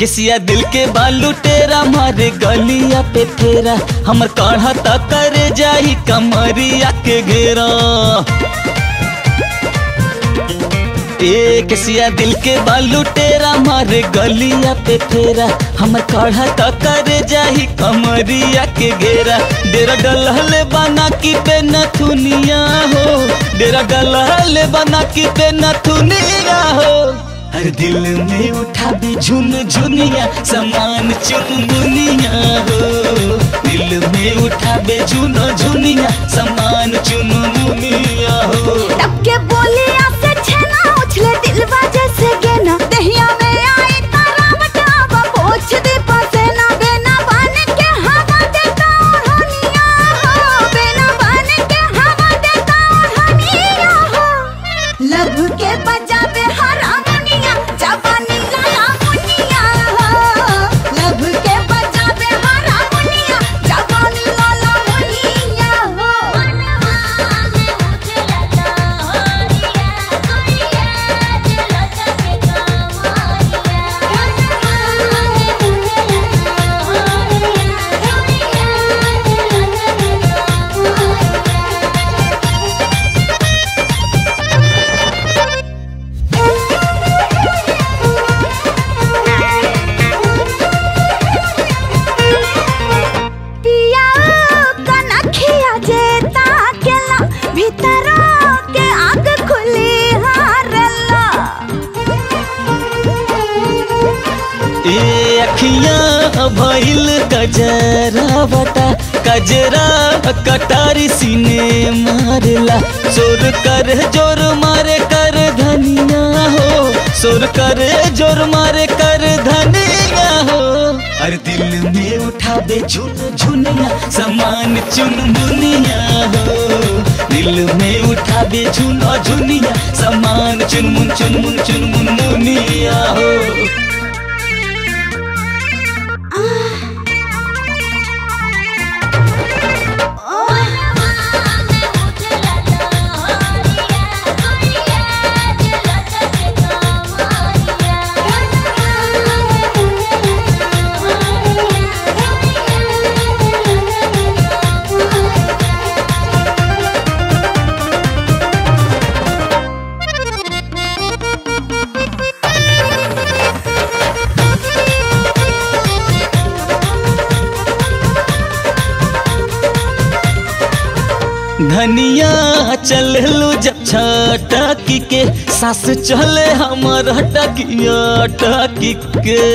किसिया दिल के बालू टेरा मारे गलिया पे फेरा। हमर काढ़ा ता जाही कमरिया के घेरा। ए किसिया दिल के बालू टेरा मारे गलिया पे फेरा। हमर काढ़ा ता करे जाही कमरिया के घेरा। डेरा डलहले बना की पे नथुनिया हो। डेरा डलहले बना की पे नथुनिया हो। हर दिल में उठा दे झुन झुनिया, समान चुनमुनिया हो। दिल में उठा दे झुन झुनिया, समान चुनमुनिया अखियाँ भइल गजरा बटा, गजरा कटारी सीने मारला। सोर कर, ज़ोर मारे कर धनिया हो। सुर कर, ज़ोर मारे कर धनिया हो। हर दिल में उठा दे झुन झुनिया, समान चुन मुनिया हो। दिल में उठा दे झुन झुनिया, समान चुनमुन चुनमुन चुनमुन मुनिया हो। धनिया चल लो जब छटकी के सास चले हमर टकिया टकी के